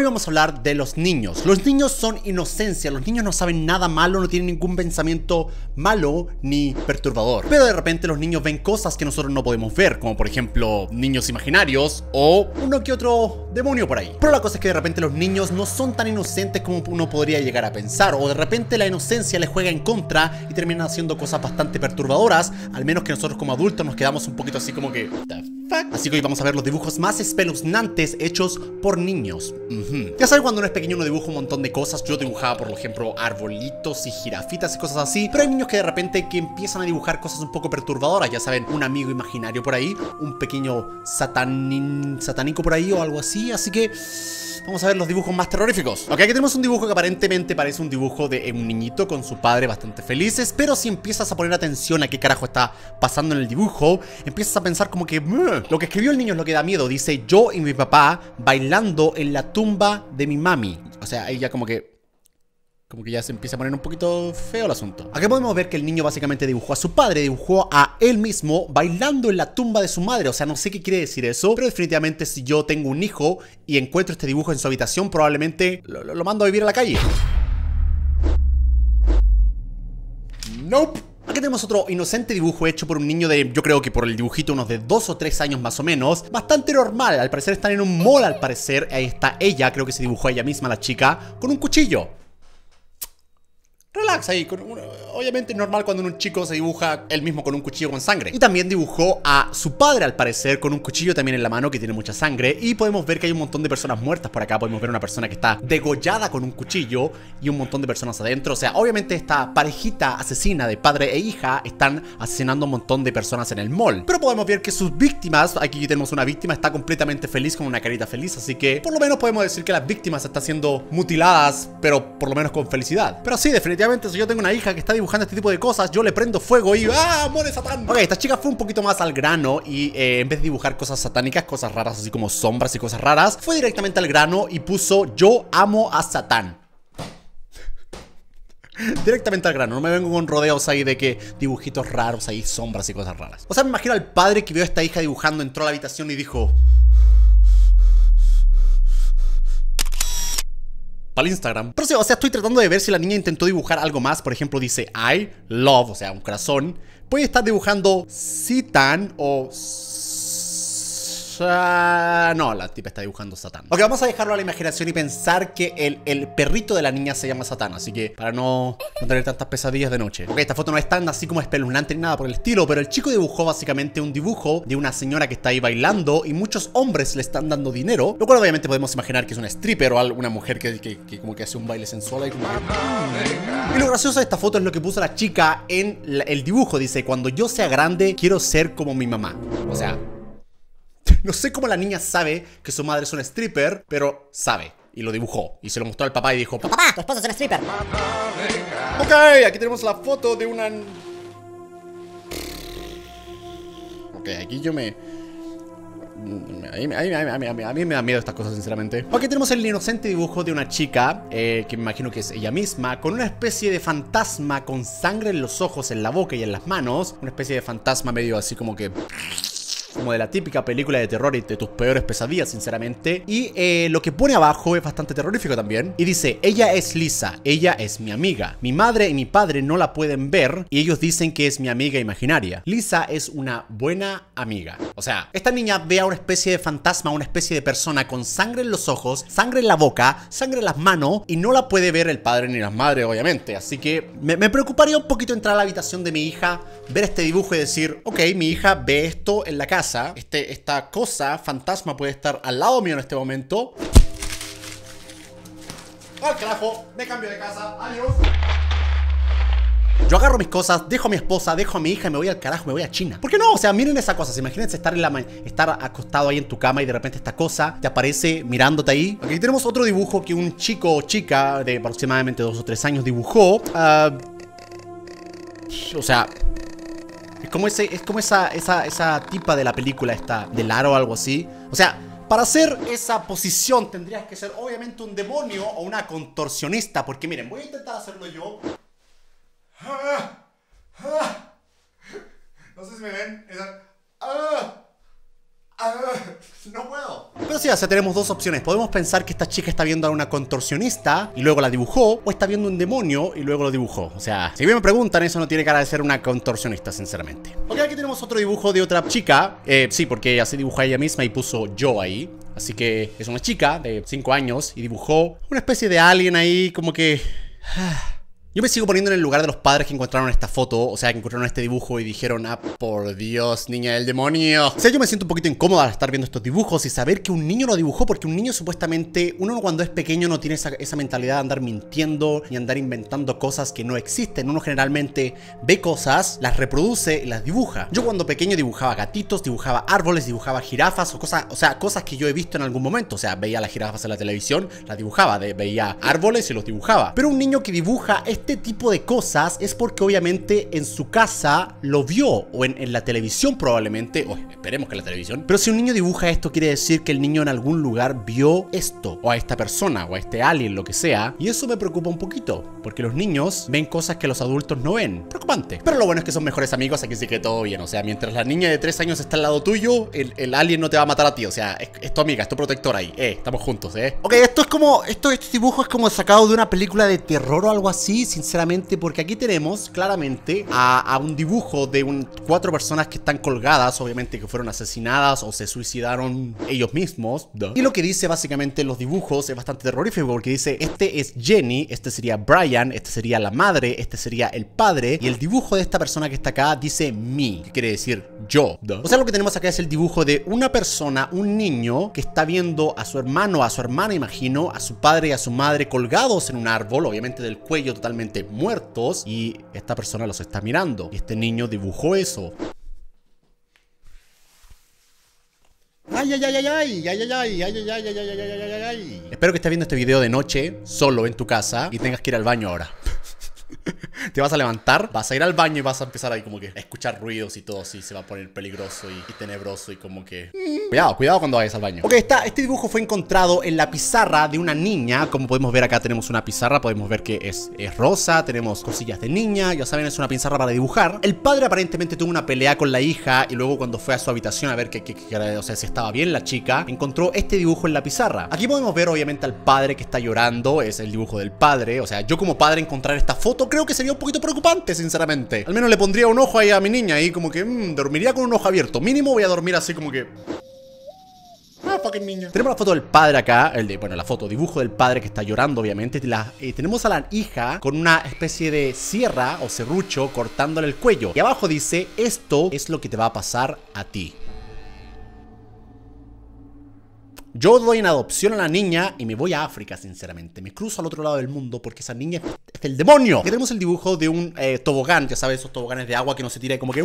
Hoy vamos a hablar de los niños. Los niños son inocencia, los niños no saben nada malo, no tienen ningún pensamiento malo ni perturbador. Pero de repente los niños ven cosas que nosotros no podemos ver, como por ejemplo niños imaginarios o uno que otro demonio por ahí. Pero la cosa es que de repente los niños no son tan inocentes como uno podría llegar a pensar, o de repente la inocencia les juega en contra y terminan haciendo cosas bastante perturbadoras, al menos que nosotros como adultos nos quedamos un poquito así como que... Así que hoy vamos a ver los dibujos más espeluznantes hechos por niños. Ya saben cuando uno es pequeño uno dibuja un montón de cosas. Yo dibujaba por ejemplo arbolitos y jirafitas y cosas así. Pero hay niños que de repente que empiezan a dibujar cosas un poco perturbadoras. Ya saben, un amigo imaginario por ahí. Un pequeño satanín, satánico por ahí o algo así. Así que... Vamos a ver los dibujos más terroríficos. Ok, aquí tenemos un dibujo que aparentemente parece un dibujo de un niñito con su padre bastante felices Pero si empiezas a poner atención a qué carajo está pasando en el dibujo Empiezas a pensar como que Lo que escribió el niño es lo que da miedo Dice yo y mi papá bailando en la tumba de mi mami O sea, ella como que como que ya se empieza a poner un poquito feo el asunto. Aquí podemos ver que el niño básicamente dibujó a su padre, dibujó a él mismo bailando en la tumba de su madre. O sea, no sé qué quiere decir eso, pero definitivamente si yo tengo un hijo y encuentro este dibujo en su habitación, probablemente lo, mando a vivir a la calle. Nope. Aquí tenemos otro inocente dibujo hecho por un niño de, yo creo que por el dibujito, unos de 2 o 3 años más o menos. Bastante normal, al parecer están en un mall al parecer. Ahí está ella, creo que se dibujó ella misma, la chica, con un cuchillo relax ahí. Obviamente es normal cuando un chico se dibuja él mismo con un cuchillo con sangre. Y también dibujó a su padre, al parecer, con un cuchillo también en la mano que tiene mucha sangre. Y podemos ver que hay un montón de personas muertas por acá. Podemos ver una persona que está degollada con un cuchillo y un montón de personas adentro. O sea, obviamente esta parejita asesina de padre e hija están asesinando un montón de personas en el mall. Pero podemos ver que sus víctimas, aquí tenemos una víctima, está completamente feliz con una carita feliz. Así que por lo menos podemos decir que las víctimas están siendo mutiladas, pero por lo menos con felicidad. Pero sí, definitivamente si yo tengo una hija que está dibujando este tipo de cosas, yo le prendo fuego y ¡ah! ¡Muere Satán! Ok, esta chica fue un poquito más al grano y eh, en vez de dibujar cosas satánicas, cosas raras así como sombras y cosas raras, fue directamente al grano y puso yo amo a Satán. Directamente al grano, no me vengo con rodeos ahí de que dibujitos raros ahí, sombras y cosas raras. O sea, me imagino al padre que vio a esta hija dibujando, entró a la habitación y dijo... al Instagram. Pero sí, o sea, estoy tratando de ver si la niña intentó dibujar algo más. Por ejemplo, dice I love, o sea, un corazón. Puede estar dibujando Citan o no, la tipa está dibujando Satán. Ok, vamos a dejarlo a la imaginación y pensar que el, el perrito de la niña se llama Satán. Así que para no, tener tantas pesadillas de noche. Ok, esta foto no es tan así como espeluznante ni nada por el estilo, pero el chico dibujó básicamente un dibujo de una señora que está ahí bailando y muchos hombres le están dando dinero. Lo cual obviamente podemos imaginar que es una stripper o alguna mujer que, que, como que hace un baile sensual y como Y lo gracioso de esta foto es lo que puso la chica en el dibujo. Dice, cuando yo sea grande, quiero ser como mi mamá. O sea, no sé cómo la niña sabe que su madre es una stripper, pero sabe. Y lo dibujó. Y se lo mostró al papá y dijo: Papá, tu esposa es una stripper. Ok, aquí tenemos la foto de una. Ok, aquí yo me. A mí, me da miedo estas cosas, sinceramente. Aquí tenemos el inocente dibujo de una chica, eh, que me imagino que es ella misma, con una especie de fantasma con sangre en los ojos, en la boca y en las manos. Una especie de fantasma medio así como que como de la típica película de terror y de tus peores pesadillas, sinceramente. Y eh, lo que pone abajo es bastante terrorífico también. Y dice, ella es Lisa, ella es mi amiga. Mi madre y mi padre no la pueden ver y ellos dicen que es mi amiga imaginaria. Lisa es una buena amiga. O sea, esta niña ve a una especie de fantasma, una especie de persona con sangre en los ojos, sangre en la boca, sangre en las manos y no la puede ver el padre ni las madres, obviamente. Así que me, me preocuparía un poquito entrar a la habitación de mi hija, ver este dibujo y decir, ok, mi hija ve esto en la casa este, esta cosa, fantasma, puede estar al lado mío en este momento. ¡Al carajo! Me cambio de casa. ¡Adiós! Yo agarro mis cosas, dejo a mi esposa, dejo a mi hija y me voy al carajo, me voy a China. ¿Por qué no? O sea, miren esa cosa. Imagínense estar, en la estar acostado ahí en tu cama y de repente esta cosa te aparece mirándote ahí. Aquí tenemos otro dibujo que un chico o chica de aproximadamente dos o tres años dibujó. Ah, o sea, es como, ese, es como esa, esa, esa tipa de la película esta, del aro o algo así. O sea, para hacer esa posición tendrías que ser obviamente un demonio o una contorsionista. Porque miren, voy a intentar hacerlo yo. No sé si me ven. no sí, o sea, tenemos dos opciones. Podemos pensar que esta chica está viendo a una contorsionista y luego la dibujó, o está viendo un demonio y luego lo dibujó. O sea, si bien me preguntan, eso no tiene cara de ser una contorsionista, sinceramente. Ok, aquí tenemos otro dibujo de otra chica. Eh, sí, porque se dibujó a ella misma y puso yo ahí. Así que es una chica de 5 años y dibujó una especie de alien ahí, como que. Yo me sigo poniendo en el lugar de los padres que encontraron esta foto, o sea, que encontraron este dibujo y dijeron, ah, por Dios, niña del demonio. O sea, yo me siento un poquito incómoda al estar viendo estos dibujos y saber que un niño lo dibujó, porque un niño supuestamente, uno cuando es pequeño no tiene esa, mentalidad de andar mintiendo ni andar inventando cosas que no existen. Uno generalmente ve cosas, las reproduce y las dibuja. Yo cuando pequeño dibujaba gatitos, dibujaba árboles, dibujaba jirafas o cosas, o sea, cosas que yo he visto en algún momento. O sea, veía las jirafas en la televisión, las dibujaba, veía árboles y los dibujaba. Pero un niño que dibuja este tipo de cosas es porque obviamente en su casa lo vio o en, la televisión probablemente, o esperemos que en la televisión. Pero si un niño dibuja esto quiere decir que el niño en algún lugar vio esto o a esta persona o a este alien, lo que sea. Y eso me preocupa un poquito, porque los niños ven cosas que los adultos no ven. Preocupante. Pero lo bueno es que son mejores amigos, aquí sí que todo bien. O sea, mientras la niña de 3 años está al lado tuyo, el, alien no te va a matar a ti. O sea, es, tu amiga, es tu protectora ahí. Eh, estamos juntos, eh. Ok, esto es como, esto, este dibujo es como sacado de una película de terror o algo así, sinceramente porque aquí tenemos claramente a, un dibujo de un, cuatro personas que están colgadas, obviamente que fueron asesinadas o se suicidaron ellos mismos. Y lo que dice básicamente los dibujos es bastante terrorífico porque dice, este es Jenny, este sería Brian, este sería la madre, este sería el padre, y el dibujo de esta persona que está acá dice me, que quiere decir yo. O sea, lo que tenemos acá es el dibujo de una persona, un niño, que está viendo a su hermano, a su hermana, imagino, a su padre y a su madre colgados en un árbol, obviamente del cuello totalmente muertos y esta persona los está mirando. Y este niño dibujó eso. Ay, ay, ay, ay, ay, ay, ay, ay, ay, ay, ay, ay, ay, ay, ay. Espero que estés viendo este video de noche, solo en tu casa, y tengas que ir al baño ahora. te vas a levantar, vas a ir al baño y vas a empezar ahí como que a escuchar ruidos y todo así, se va a poner peligroso y, tenebroso y como que... Cuidado, cuidado cuando vayas al baño. Ok, está, este dibujo fue encontrado en la pizarra de una niña, como podemos ver acá tenemos una pizarra, podemos ver que es, es rosa, tenemos cosillas de niña, ya saben, es una pizarra para dibujar. El padre aparentemente tuvo una pelea con la hija y luego cuando fue a su habitación a ver que, o sea, si estaba bien la chica, encontró este dibujo en la pizarra. Aquí podemos ver obviamente al padre que está llorando, es el dibujo del padre, o sea, yo como padre encontrar esta foto creo que sería un poquito preocupante, sinceramente. Al menos le pondría un ojo ahí a mi niña y como que mmm, dormiría con un ojo abierto. Mínimo voy a dormir así como que... Ah, fucking niña. Tenemos la foto del padre acá, el de, bueno, la foto, dibujo del padre que está llorando, obviamente. y tenemos a la hija con una especie de sierra o serrucho cortándole el cuello. Y abajo dice, esto es lo que te va a pasar a ti. Yo doy en adopción a la niña y me voy a África, sinceramente. Me cruzo al otro lado del mundo porque esa niña es el demonio. Aquí tenemos el dibujo de un eh, tobogán, ya sabes, esos toboganes de agua que no se tira como que...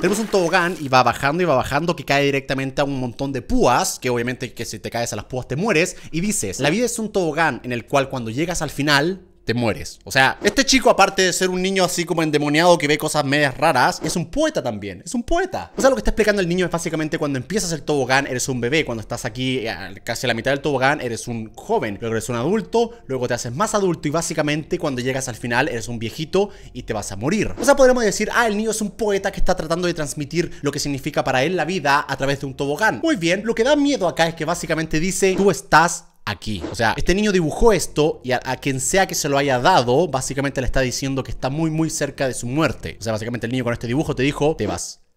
Tenemos un tobogán y va bajando y va bajando que cae directamente a un montón de púas, que obviamente que si te caes a las púas te mueres. Y dices, la vida es un tobogán en el cual cuando llegas al final te mueres. O sea, este chico, aparte de ser un niño así como endemoniado que ve cosas medias raras, es un poeta también. Es un poeta. O sea, lo que está explicando el niño es básicamente cuando empiezas el tobogán, eres un bebé. Cuando estás aquí eh, casi a la mitad del tobogán, eres un joven. Luego eres un adulto, luego te haces más adulto y básicamente cuando llegas al final, eres un viejito y te vas a morir. O sea, podríamos decir, ah, el niño es un poeta que está tratando de transmitir lo que significa para él la vida a través de un tobogán. Muy bien, lo que da miedo acá es que básicamente dice, tú estás aquí. O sea, este niño dibujó esto y a, quien sea que se lo haya dado, básicamente le está diciendo que está muy muy cerca de su muerte. O sea, básicamente el niño con este dibujo te dijo, te vas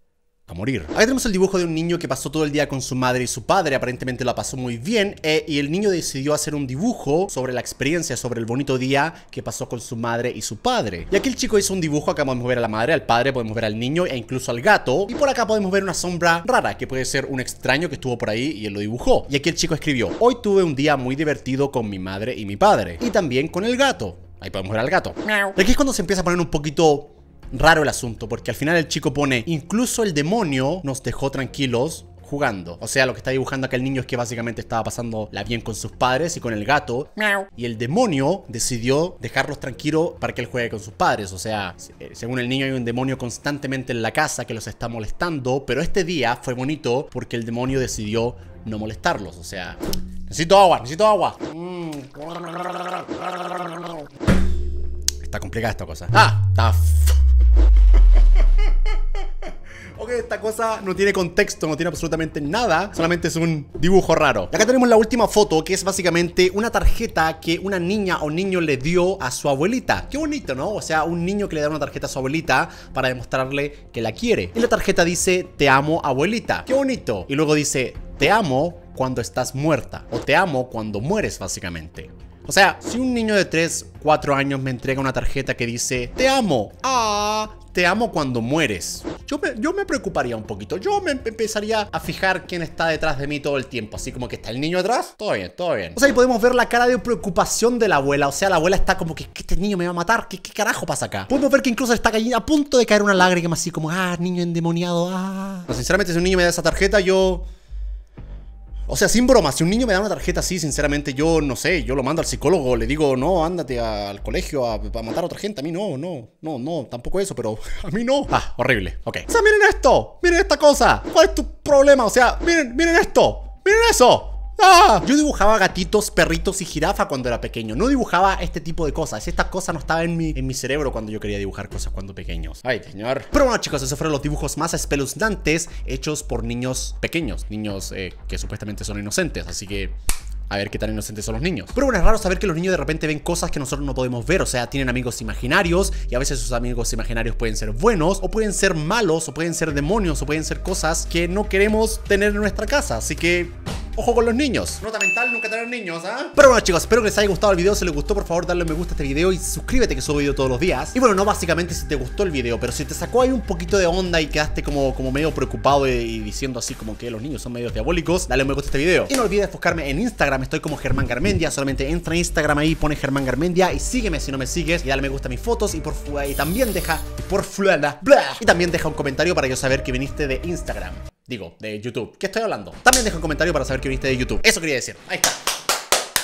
a morir. Aquí tenemos el dibujo de un niño que pasó todo el día con su madre y su padre, aparentemente lo pasó muy bien, eh, y el niño decidió hacer un dibujo sobre la experiencia, sobre el bonito día que pasó con su madre y su padre. Y aquí el chico hizo un dibujo, acá podemos ver a la madre, al padre, podemos ver al niño e incluso al gato, y por acá podemos ver una sombra rara, que puede ser un extraño que estuvo por ahí y él lo dibujó. Y aquí el chico escribió, hoy tuve un día muy divertido con mi madre y mi padre, y también con el gato. Ahí podemos ver al gato. Y aquí es cuando se empieza a poner un poquito raro el asunto, porque al final el chico pone, incluso el demonio nos dejó tranquilos jugando. O sea, lo que está dibujando acá el niño es que básicamente estaba pasando la bien con sus padres y con el gato. Y el demonio decidió dejarlos tranquilos para que él juegue con sus padres. O sea, eh, según el niño hay un demonio constantemente en la casa que los está molestando. Pero este día fue bonito porque el demonio decidió no molestarlos. O sea, necesito agua, necesito agua. Está complicada esta cosa. Ah, está... Ok, esta cosa no tiene contexto, no tiene absolutamente nada, solamente es un dibujo raro. Y acá tenemos la última foto, que es básicamente una tarjeta que una niña o niño le dio a su abuelita. Qué bonito, ¿no? O sea, un niño que le da una tarjeta a su abuelita para demostrarle que la quiere. Y la tarjeta dice, te amo abuelita. Qué bonito. Y luego dice, te amo cuando estás muerta. O te amo cuando mueres, básicamente. O sea, si un niño de 3, 4 años me entrega una tarjeta que dice, te amo, ah, te amo cuando mueres. Yo me, yo me preocuparía un poquito. Yo me empezaría a fijar quién está detrás de mí todo el tiempo. Así como que está el niño atrás. Todo bien, todo bien. O sea, ahí podemos ver la cara de preocupación de la abuela. O sea, la abuela está como que, este niño me va a matar. ¿Qué, qué carajo pasa acá? Podemos ver que incluso está cayendo a punto de caer una lágrima así como, ah, niño endemoniado, ah. sinceramente, si un niño me da esa tarjeta, yo o sea, sin broma, si un niño me da una tarjeta así, sinceramente, yo no sé, yo lo mando al psicólogo, le digo, no, ándate al colegio a, matar a otra gente. A mí no, no, no, no, tampoco eso, pero a mí no. Ah, horrible, ok. O sea, miren esto, miren esta cosa. ¿Cuál es tu problema? O sea, miren, miren esto, miren eso. ¡Ah! Yo dibujaba gatitos, perritos y jirafa cuando era pequeño. No dibujaba este tipo de cosas. Esta cosa no estaba en mi, en mi cerebro cuando yo quería dibujar cosas cuando pequeños. Ay, señor. Pero bueno, chicos, esos fueron los dibujos más espeluznantes hechos por niños pequeños. Niños eh, que supuestamente son inocentes. Así que a ver qué tan inocentes son los niños. Pero bueno, es raro saber que los niños de repente ven cosas que nosotros no podemos ver. O sea, tienen amigos imaginarios y a veces sus amigos imaginarios pueden ser buenos o pueden ser malos o pueden ser demonios o pueden ser cosas que no queremos tener en nuestra casa. Así que Ojo con los niños. Nota mental, nunca tener niños, ¿ah? Pero bueno, chicos, espero que les haya gustado el video. Si les gustó, por favor, darle un me gusta a este video y suscríbete que subo video todos los días. Y bueno, no básicamente si te gustó el video, pero si te sacó ahí un poquito de onda y quedaste como, como medio preocupado y, diciendo así como que los niños son medio diabólicos, dale un me gusta a este video. Y no olvides buscarme en Instagram, estoy como Germán Garmendia. Solamente entra en Instagram ahí, pone Germán Garmendia y sígueme si no me sigues y dale me gusta a mis fotos y por y también deja por bla, y también deja un comentario para yo saber que viniste de Instagram. Digo, de YouTube. ¿Qué estoy hablando? También deja un comentario para saber que viniste de YouTube. Eso quería decir. Ahí está.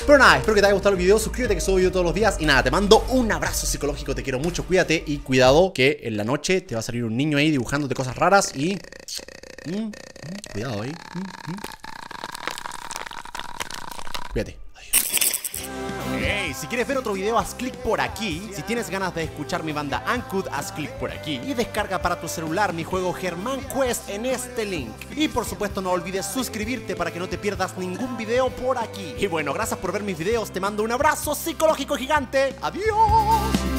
Pero nada, espero que te haya gustado el video, suscríbete que subo video todos los días y nada, te mando un abrazo psicológico, te quiero mucho, cuídate y cuidado que en la noche te va a salir un niño ahí dibujándote cosas raras y... Mm, mm, cuidado ahí. Mm, cuídate si quieres ver otro video, haz clic por aquí. Si tienes ganas de escuchar mi banda Ancud, haz clic por aquí. Y descarga para tu celular mi juego German Quest en este link. Y por supuesto no olvides suscribirte para que no te pierdas ningún video por aquí. Y bueno, gracias por ver mis videos, te mando un abrazo psicológico gigante. Adiós.